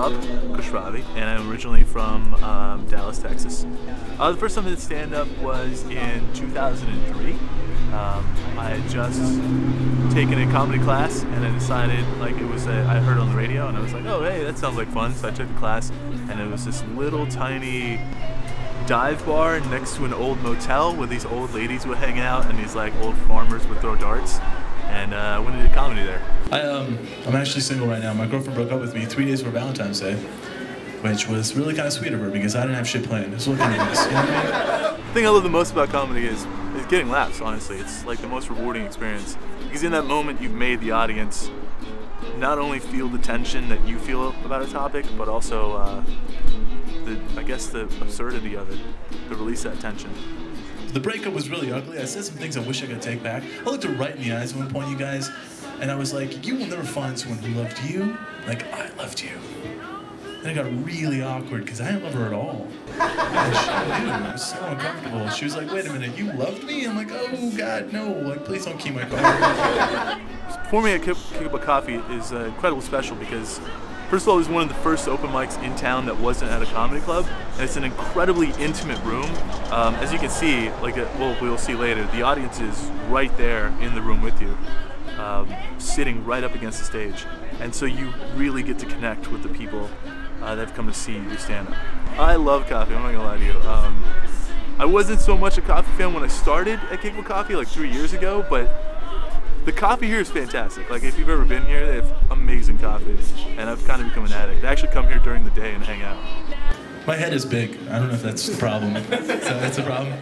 Bob Khosravi, and I'm originally from um, Dallas, Texas. Uh, the first time I did stand up was in 2003. Um, I had just taken a comedy class, and I decided, like, it was, a, I heard on the radio, and I was like, oh, hey, that sounds like fun. So I took the class, and it was this little tiny dive bar next to an old motel where these old ladies would hang out, and these, like, old farmers would throw darts. And uh, went into comedy there. I, um, I'm actually single right now. My girlfriend broke up with me three days before Valentine's Day, which was really kind of sweet of her because I didn't have shit planned. It was looking at this. You know what I mean? The thing I love the most about comedy is, is getting laughs, honestly. It's like the most rewarding experience. Because in that moment, you've made the audience not only feel the tension that you feel about a topic, but also, uh, the, I guess, the absurdity of it, to release that tension. The breakup was really ugly. I said some things I wish I could take back. I looked her right in the eyes at one point, you guys, and I was like, you will never find someone who loved you like I loved you. And it got really awkward because I didn't love her at all. And she. It was so uncomfortable. She was like, wait a minute, you loved me? I'm like, oh God, no. Like, please don't keep my car. Performing at Kick Kick Butt Coffee is uh, incredibly special because First of all, it was one of the first open mics in town that wasn't at a comedy club, and it's an incredibly intimate room. Um, as you can see, like uh, well, we'll see later, the audience is right there in the room with you, um, sitting right up against the stage, and so you really get to connect with the people uh, that have come to see you stand up. I love coffee. I'm not gonna lie to you. Um, I wasn't so much a coffee fan when I started at Kick Butt Coffee like three years ago, but the coffee here is fantastic. Like if you've ever been here, they have amazing coffee, and I've kind of become an addict. I actually come here during the day and hang out. My head is big. I don't know if that's the problem. so that's a problem.